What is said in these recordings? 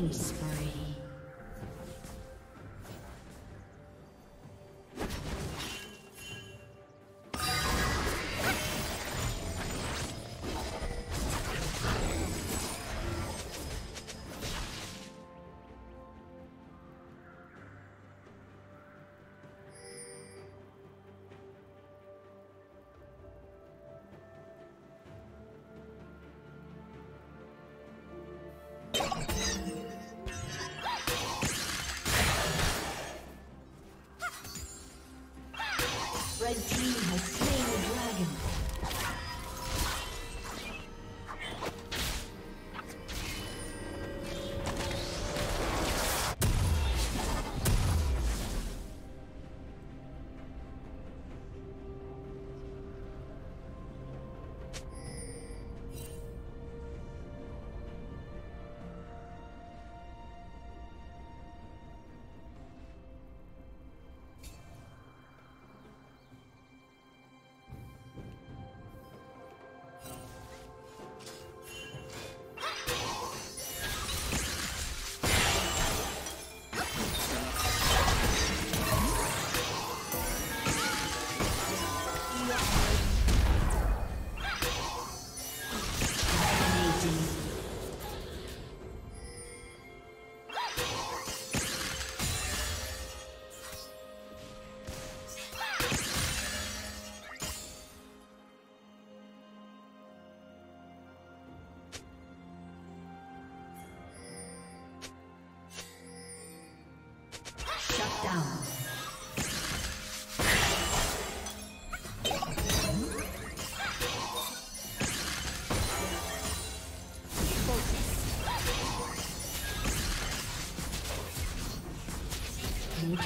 Killing spree.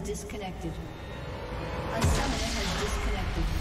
Disconnected. A summoner has disconnected.